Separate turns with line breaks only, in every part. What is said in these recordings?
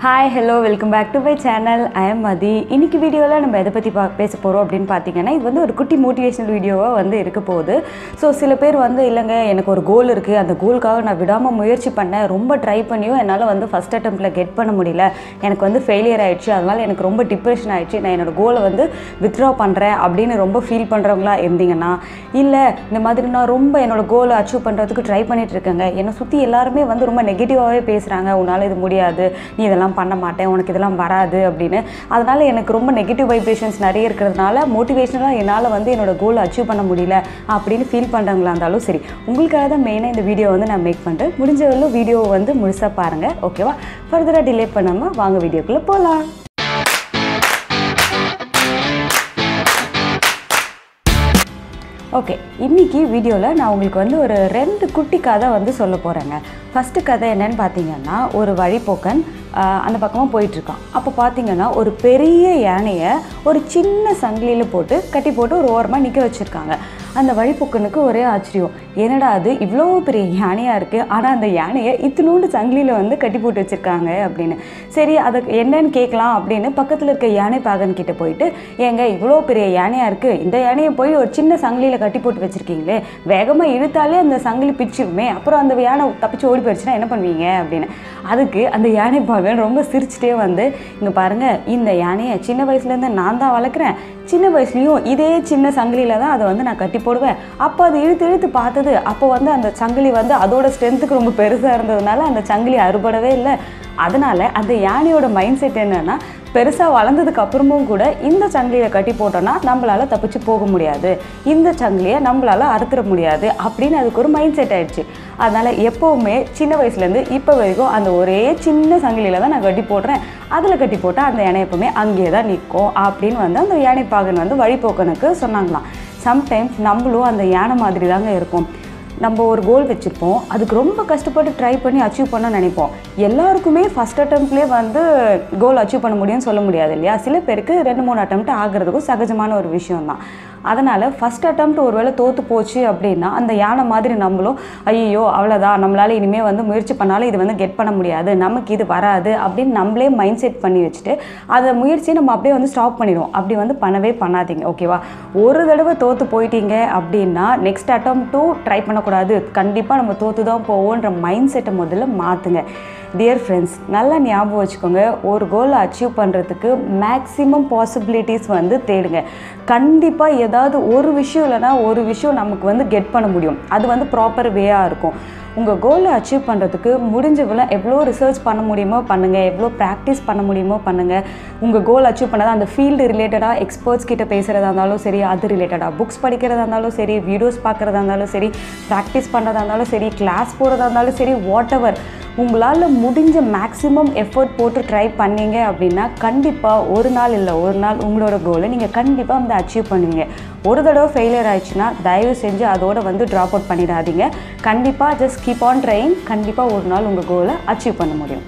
Hi hello welcome back to my channel I am Mathi இன்றைக்கி வீடியோவில் நம்ம எதை பற்றி பா பேச போகிறோம் அப்படின்னு பார்த்தீங்கன்னா இது வந்து ஒரு குட்டி மோட்டிவேஷனல் வீடியோவாக வந்து இருக்க போகுது. ஸோ சில பேர் வந்து இல்லைங்க எனக்கு ஒரு கோல் இருக்குது அந்த கோலுக்காக நான் விடாமல் முயற்சி பண்ணேன். ரொம்ப ட்ரை பண்ணியும் என்னால் வந்து ஃபஸ்ட் அட்டம்ப்டில் கெட் பண்ண முடியல. எனக்கு வந்து ஃபெயிலியர் ஆகிடுச்சு அதனால் எனக்கு ரொம்ப டிப்ரெஷன் ஆகிடுச்சு நான் என்னோடய கோலை வந்து வித்ட்ரா பண்ணுறேன் அப்படின்னு ரொம்ப ஃபீல் பண்ணுறவங்களா இருந்தீங்கன்னா இல்லை இந்த மாதிரி நான் ரொம்ப என்னோட கோலை அச்சீவ் பண்ணுறதுக்கு ட்ரை பண்ணிகிட்டு இருக்கேங்க. என்னை சுற்றி எல்லாருமே வந்து ரொம்ப நெகட்டிவாகவே பேசுகிறாங்க உன்னால் இது முடியாது. நீ இதெல்லாம் பண்ண மாட்டேன் உனக்கு இதெல்லாம் வராது அப்படின்னு. அதனால் எனக்கு ரொம்ப நெகட்டிவ் வைப்ரேஷன்ஸ் நிறைய இருக்கிறதுனால மோட்டிவேஷனாக என்னால் வந்து என்னோட கோலை அச்சீவ் பண்ண முடியல அப்படின்னு ஃபீல் பண்ணுறவங்களா இருந்தாலும் சரி உங்களுக்காக தான் மெயினாக இந்த வீடியோ வந்து நான் மேக் பண்ணுறேன் முடிஞ்ச வரலும் வீடியோவை வந்து முழுசாக பாருங்கள் ஓகேவா ஃபர்தராக டிலே பண்ணாமல் வாங்க வீடியோக்குள்ளே போகலாம் ஓகே இன்னைக்கு வீடியோவில் நான் உங்களுக்கு வந்து ஒரு ரெண்டு குட்டி கதை வந்து சொல்ல போகிறேங்க ஃபஸ்ட்டு கதை என்னன்னு பார்த்தீங்கன்னா ஒரு வழிப்போக்கன் அந்த பக்கமாக போயிட்டுருக்கான். அப்போ பார்த்தீங்கன்னா ஒரு பெரிய யானையை ஒரு சின்ன சங்கிலியில் போட்டு கட்டி போட்டு ஒரு ஓரமாக நிற்க வச்சுருக்காங்க. அந்த வழிப்போக்கனுக்கு ஒரே ஆச்சரியம். என்னடா அது இவ்வளோ பெரிய யானையாக இருக்குது ஆனால் அந்த யானையை இத்தினோண்டு சங்கிலியில் வந்து கட்டி போட்டு வச்சுருக்காங்க அப்படின்னு. சரி அதை என்னன்னு கேட்கலாம் அப்படின்னு பக்கத்தில் இருக்க யானை பாகன்கிட்ட போயிட்டு ஏங்க இவ்வளோ பெரிய யானையாக இருக்குது இந்த யானையை போய் ஒரு சின்ன சங்கிலியில் கட்டி போட்டு வச்சுருக்கீங்களே. வேகமாக இழுத்தாலே அந்த சங்கிலி பிச்சுமே அப்புறம் அந்த யானை தப்பிச்சு ஓடி போயிடுச்சுன்னா என்ன பண்ணுவீங்க அப்படின்னு. அதுக்கு அந்த யானை பாகன் ரொம்ப சிரிச்சிட்டே வந்து இங்கே பாருங்கள் இந்த யானையை சின்ன வயசுலேருந்து நான் தான் வளர்க்குறேன். சின்ன வயசுலேயும் இதே சின்ன சங்கிலியில் தான் அதை வந்து நான் கட்டி போடுவேன். அப்போ அது இழுத்து இழுத்து பார்த்தது. அப்போ வந்து அந்த சங்கிலி வந்து அதோட ஸ்ட்ரென்த்துக்கு ரொம்ப பெருசாக இருந்ததுனால அந்த சங்கிலி அறுபடவே இல்லை. அதனால் அந்த யானையோட மைண்ட் செட் என்னென்னா பெருசாக வளர்ந்ததுக்கு அப்புறமும் கூட இந்த சங்கிலியை கட்டி போட்டோன்னா நம்மளால் தப்பிச்சு போக முடியாது. இந்த சங்கிலியை நம்மளால் அறுத்துற முடியாது அப்படின்னு அதுக்கு ஒரு மைண்ட் செட் ஆயிடுச்சு. அதனால் எப்போவுமே சின்ன வயசுலேருந்து இப்போ வரைக்கும் அந்த ஒரே சின்ன சங்கிலியில் தான் நான் கட்டி போடுறேன். அதில் கட்டி போட்டால் அந்த யானை எப்பவுமே அங்கேயே தான் நிற்கும் அப்படின்னு வந்து அந்த யானை பாகன் வந்து வழிபோக்கனுக்கு சொன்னாங்களாம். சம்டைம்ஸ் நம்மளும் அந்த யானை மாதிரி தாங்க இருக்கும். நம்ம ஒரு கோல் வச்சுருப்போம் அதுக்கு ரொம்ப கஷ்டப்பட்டு ட்ரை பண்ணி அச்சீவ் பண்ண நினைப்போம். எல்லாருக்குமே ஃபஸ்ட் அட்டம்ப்ட்லேயே வந்து கோல் அச்சீவ் பண்ண முடியும்னு சொல்ல முடியாது இல்லையா? சில பேருக்கு ரெண்டு மூணு அட்டம்ப்ட் ஆகிறதுக்கும் சகஜமான ஒரு விஷயம் தான் அதனால் ஃபஸ்ட் அட்டம்ப்ட் ஒருவேளை தோற்று போச்சு அப்படின்னா அந்த யானை மாதிரி நம்மளும் ஐயோ அவ்வளோதான் நம்மளால் இனிமேல் வந்து முயற்சி பண்ணாலும் இது வந்து கெட் பண்ண முடியாது. நமக்கு இது வராது அப்படின்னு நம்மளே மைண்ட் செட் பண்ணி வச்சுட்டு அதை முயற்சியை நம்ம அப்படியே வந்து ஸ்டாப் பண்ணிடுவோம். அப்படி வந்து பண்ணவே பண்ணாதீங்க ஓகேவா ஒரு தடவை தோற்று போயிட்டீங்க அப்படின்னா நெக்ஸ்ட் அட்டம்ப்ட்டும் ட்ரை பண்ண பண்ணக்கூடாது கண்டிப்பாக நம்ம தோற்று தான் போவோன்ற மைண்ட் செட்டை முதல்ல மாற்றுங்க டியர் ஃப்ரெண்ட்ஸ் நல்லா ஞாபகம் வச்சுக்கோங்க. ஒரு கோலை அச்சீவ் பண்ணுறதுக்கு மேக்ஸிமம் பாசிபிலிட்டிஸ் வந்து தேடுங்க. கண்டிப்பாக ஏதாவது ஒரு விஷயம் இல்லைன்னா ஒரு விஷயம் நமக்கு வந்து கெட் பண்ண முடியும். அது வந்து ப்ராப்பர் வேயாக இருக்கும். உங்கள் கோலை அச்சீவ் பண்ணுறதுக்கு முடிஞ்சவெல்லாம் எவ்வளோ ரிசர்ச் பண்ண முடியுமோ பண்ணுங்கள் எவ்வளோ ப்ராக்டிஸ் பண்ண முடியுமோ பண்ணுங்கள் உங்கள் கோல் அச்சீவ் பண்ணாத அந்த ஃபீல்டு ரிலேட்டடாக எக்ஸ்பர்ட்ஸ் கிட்ட பேசுகிறதா இருந்தாலும் சரி அது ரிலேட்டடாக புக்ஸ் படிக்கிறதா இருந்தாலும் சரி வீடியோஸ் பார்க்குறதா இருந்தாலும் சரி ப்ராக்டிஸ் பண்ணுறதா இருந்தாலும் சரி கிளாஸ் போகிறதா இருந்தாலும் சரி வாட் எவர் உங்களால் முடிஞ்ச மேக்ஸிமம் எஃபர்ட் போட்டு ட்ரை பண்ணீங்க அப்படின்னா கண்டிப்பாக ஒரு நாள் இல்லை ஒரு நாள் உங்களோட கோலை நீங்கள் கண்டிப்பாக வந்து அச்சீவ் பண்ணுவீங்க. ஒரு தடவை ஃபெயிலியர் ஆயிடுச்சுன்னா தயவு செஞ்சு அதோட வந்து ட்ராப் அவுட் பண்ணிடாதீங்க. கண்டிப்பாக ஜஸ்ட் கீப் ஆன் ட்ரைங் கண்டிப்பாக ஒரு நாள் உங்கள் கோலை அச்சீவ் பண்ண முடியும்.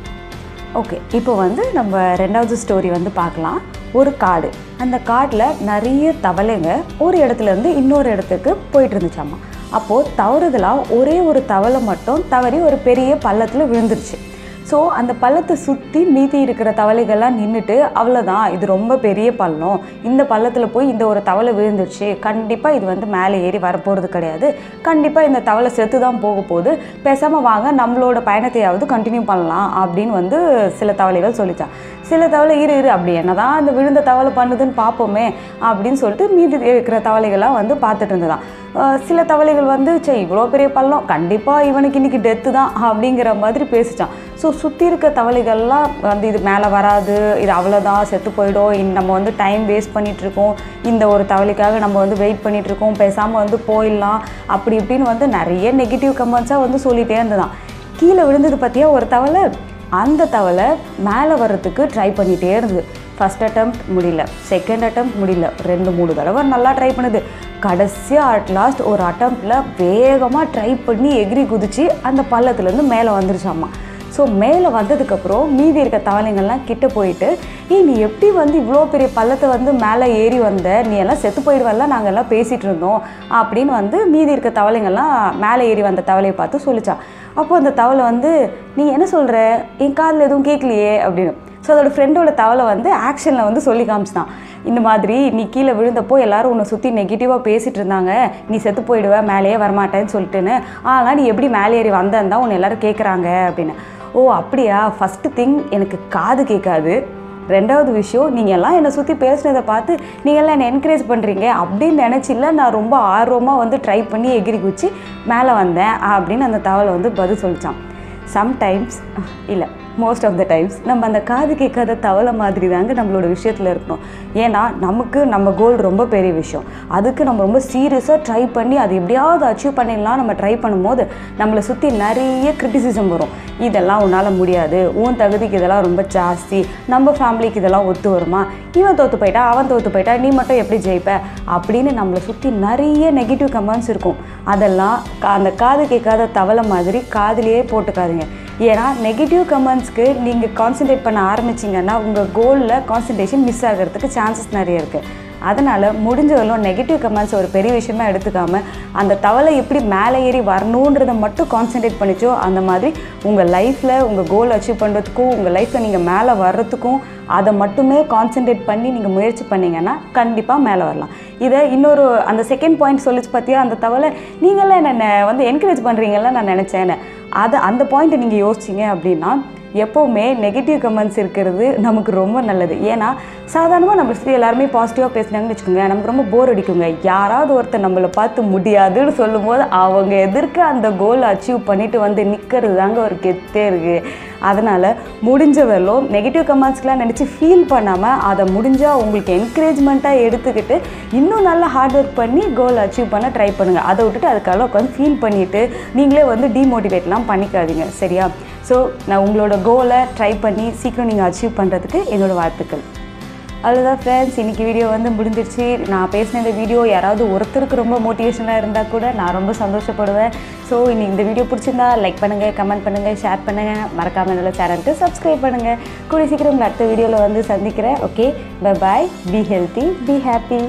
ஓகே இப்போ வந்து நம்ம ரெண்டாவது ஸ்டோரி வந்து பார்க்கலாம். ஒரு காடு. அந்த காட்டில் நிறைய தவளைங்க ஒரு இடத்துல இருந்து இன்னொரு இடத்துக்கு போயிட்டு இருந்துச்சாம்மா அப்போது தவறுதலாக ஒரே ஒரு தவளை மட்டும் தவறி ஒரு பெரிய பள்ளத்தில் விழுந்துருச்சு. ஸோ அந்த பள்ளத்தை சுற்றி மீதி இருக்கிற தவளைகள்லாம் நின்றுட்டு அவ்வளோதான் இது ரொம்ப பெரிய பள்ளம். இந்த பள்ளத்தில் போய் இந்த ஒரு தவளை விழுந்துருச்சு. கண்டிப்பாக இது வந்து மேலே ஏறி வரப்போகிறது கிடையாது. கண்டிப்பாக இந்த தவளை செத்து தான் போக போகுது. பேசாமல் வாங்க நம்மளோட பயணத்தையாவது கண்டினியூ பண்ணலாம் அப்படின்னு வந்து சில தவளைகள் சொல்லிச்சான். சில தவளை இரு இரு அப்படி என்ன தான் அந்த விழுந்த தவளை பண்ணுதுன்னு பார்ப்போமே அப்படின்னு சொல்லிட்டு மீதி இருக்கிற தவளைகள்லாம் வந்து பார்த்துட்டு இருந்ததாம். சில தவளைகள் வந்து சே இவ்வளோ பெரிய பள்ளம் கண்டிப்பாக இவனுக்கு இன்னைக்கு டெத்து தான் அப்படிங்கிற மாதிரி பேசிச்சான். ஸோ சுற்றி இருக்க தவளைகள்லாம் வந்து இது மேலே வராது இது அவ்வளோதான் செத்து போயிடும். இன் நம்ம வந்து டைம் வேஸ்ட் பண்ணிகிட்ருக்கோம் இந்த ஒரு தவளைக்காக நம்ம வந்து வெயிட் பண்ணிகிட்ருக்கோம் பேசாமல் வந்து போயிடலாம். அப்படி இப்படின்னு வந்து நிறைய நெகட்டிவ் கமெண்ட்ஸாக வந்து சொல்லிகிட்டே இருந்ததான். கீழே விழுந்தது பற்றியா ஒரு தவளை. அந்த தவளை மேலே வர்றதுக்கு ட்ரை பண்ணிகிட்டே இருந்தது. ஃபஸ்ட் அட்டம்ப்ட் முடியல. செகண்ட் attempt முடியல. ரெண்டு மூணு தடவை நல்லா ட்ரை பண்ணுது. கடைசியாக அட் லாஸ்ட் ஒரு அட்டம்ப்டில் வேகமாக ட்ரை பண்ணி எகிரி குதிச்சு அந்த பள்ளத்துலேருந்து மேலே வந்துருச்சாம்மா ஸோ மேலே வந்ததுக்கப்புறம் மீதி இருக்க தவளைங்கள்லாம் கிட்ட போயிட்டு ஏ நீ எப்படி வந்து இவ்வளோ பெரிய பள்ளத்தை வந்து மேலே ஏறி வந்த? நீ எல்லாம் செத்து போயிடுவல்ல நாங்கள் எல்லாம் பேசிகிட்டு இருந்தோம் அப்படின்னு வந்து மீதி இருக்க தவளைங்கள்லாம் மேலே ஏறி வந்த தவளையை பார்த்து சொல்லிச்சான். அப்போது அந்த தவளை வந்து நீ என்ன சொல்கிற என் காதில் எதுவும் கேட்கலையே அப்படின்னு. ஸோ அதோட ஃப்ரெண்டோட தவளை வந்து ஆக்ஷனில் வந்து சொல்லி காமிச்சான் இந்த மாதிரி நீ கீழே விழுந்தப்போ எல்லாரும் உன்னை சுற்றி நெகட்டிவாக பேசிகிட்டு இருந்தாங்க. நீ செத்து போயிடுவ மேலேயே வரமாட்டேன்னு சொல்லிட்டுன்னு. ஆனால் நீ எப்படி மேலே ஏறி வந்தேன் தான் உன்னை எல்லாரும் கேட்குறாங்க அப்படின்னு. ஓ அப்படியா? ஃபஸ்ட்டு திங் எனக்கு காது கேட்காது. ரெண்டாவது விஷயம் நீங்கள் எல்லாம் என்னை சுற்றி பேசுனதை பார்த்து நீங்கள் எல்லாம் என்னை என்கரேஜ் பண்ணுறீங்க அப்படின்னு நினச்சில்ல நான் ரொம்ப ஆர்வமாக வந்து ட்ரை பண்ணி எகிரி குச்சி மேலே வந்தேன் அப்படின்னு அந்த தவளை வந்து பதில் சொல்லிச்சான். சம்டைம்ஸ் இல்லை. மோஸ்ட் ஆஃப் த டைம்ஸ் நம்ம அந்த காது கேட்காத தவளை மாதிரி தாங்க நம்மளோட விஷயத்தில் இருக்கணும். ஏன்னா நமக்கு நம்ம கோல் ரொம்ப பெரிய விஷயம். அதுக்கு நம்ம ரொம்ப சீரியஸாக ட்ரை பண்ணி அது எப்படியாவது அச்சீவ் பண்ணிடலாம். நம்ம ட்ரை பண்ணும்போது நம்மளை சுற்றி நிறைய கிரிட்டிசிசம் வரும். இதெல்லாம் உன்னால் முடியாது. உன் தகுதிக்கு இதெல்லாம் ரொம்ப ஜாஸ்தி. நம்ம ஃபேமிலிக்கு இதெல்லாம் ஒத்து வருமா? இவன் தோற்று போயிட்டா அவன் தோற்று போயிட்டா நீ மட்டும் எப்படி ஜெயிப்ப? அப்படின்னு நம்மளை சுற்றி நிறைய நெகட்டிவ் கமெண்ட்ஸ் இருக்கும். அதெல்லாம் கா- அந்த காது கேட்காத தவளை மாதிரி காதுலேயே போட்டுக்காதீங்க. ஏன்னா நெகட்டிவ் கமெண்ட்ஸ்க்கு நீங்கள் கான்சென்ட்ரேட் பண்ண ஆரம்பிச்சிங்கன்னா உங்கள் கோலில் கான்சன்ட்ரேஷன் மிஸ் ஆகிறதுக்கு சான்சஸ் நிறைய இருக்குது அதனால் முடிஞ்ச நெகட்டிவ் கமெண்ட்ஸ் ஒரு பெரிய விஷயமா எடுத்துக்காமல் அந்த தவளை எப்படி மேலே ஏறி வரணுன்றதை மட்டும் கான்சென்ட்ரேட் பண்ணிச்சோ அந்த மாதிரி உங்கள் லைஃப்பில் உங்கள் கோல் அச்சீவ் பண்ணுறதுக்கும் உங்கள் லைஃப்பில் நீங்கள் மேலே வர்றதுக்கும் அதை மட்டுமே கான்சென்ட்ரேட் பண்ணி நீங்கள் முயற்சி பண்ணீங்கன்னா கண்டிப்பாக மேலே வரலாம். இதை இன்னொரு அந்த செகண்ட் பாயிண்ட் சொல்லிச்சு பார்த்தியா அந்த தவளை நீங்களாம் என்னை வந்து என்கரேஜ் பண்ணுறீங்கல்ல நான் நினச்சேன்னு. அதை அந்த பாயிண்ட்டை நீங்கள் யோசிச்சிங்க அப்படின்னா எப்போவுமே நெகட்டிவ் கமெண்ட்ஸ் இருக்கிறது நமக்கு ரொம்ப நல்லது. ஏன்னா சாதாரணமாக நம்ம சுற்றி எல்லாருமே பாசிட்டிவாக பேசுனாங்கன்னு வச்சுக்கோங்க நமக்கு ரொம்ப போர் அடிக்குங்க. யாராவது ஒருத்தர் நம்மளை பார்த்து முடியாதுன்னு சொல்லும்போது அவங்க எதிர்க்க அந்த கோல் அச்சீவ் பண்ணிட்டு வந்து நிற்கிறது தாங்க ஒரு கெத்தே இருக்குது அதனால் முடிஞ்ச வரலும் நெகட்டிவ் கமெண்ட்ஸ்க்கெலாம் நினச்சி ஃபீல் பண்ணாமல் அதை முடிஞ்சால் உங்களுக்கு என்கரேஜ்மெண்ட்டாக எடுத்துக்கிட்டு இன்னும் நல்லா ஹார்ட் ஒர்க் பண்ணி கோல் அச்சீவ் பண்ண ட்ரை பண்ணுங்கள் அதை விட்டுட்டு அதுக்காக உட்காந்து ஃபீல் பண்ணிவிட்டு நீங்களே வந்து டீமோட்டிவேட்லாம் பண்ணிக்காதீங்க. சரியா? ஸோ நான் உங்களோட கோலை ட்ரை பண்ணி சீக்கிரம் நீங்கள் அச்சீவ் பண்ணுறதுக்கு என்னோட வாழ்த்துக்கள். அவ்வளோதான் ஃப்ரெண்ட்ஸ் இன்றைக்கி வீடியோ வந்து முடிஞ்சிருச்சு. நான் பேசின இந்த வீடியோ யாராவது ஒருத்தருக்கு ரொம்ப மோட்டிவேஷனாக இருந்தால் கூட நான் ரொம்ப சந்தோஷப்படுவேன். ஸோ இன்னைக்கு இந்த வீடியோ பிடிச்சிருந்தா லைக் பண்ணுங்கள் கமெண்ட் பண்ணுங்கள் ஷேர் பண்ணுங்கள் மறக்காமல் என்னோட சேனலுக்கு சப்ஸ்கிரைப் பண்ணுங்கள் கூடிய சீக்கிரம் அடுத்த வீடியோவில் வந்து சந்திக்கிறேன். Okay bye bye be healthy be happy